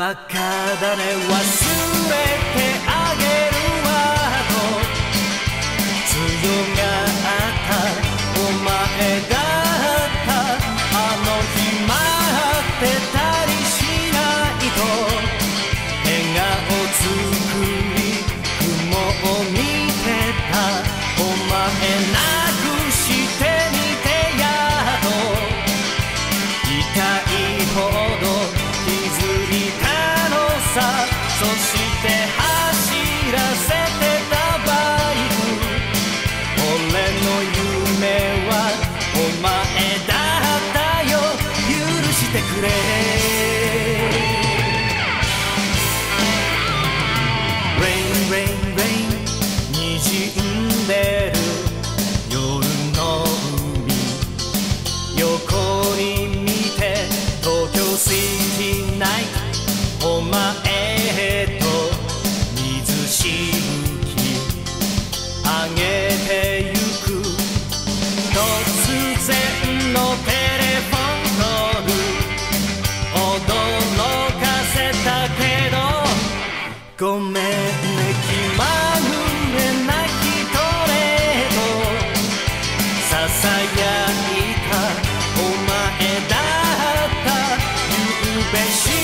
バカだね忘れてあげるわと強がったお前だったあの日待ってたりしないと。笑顔作り雲を見てた。お前なごめんね。気まぐれなきトレードささやいたお前だったゆべし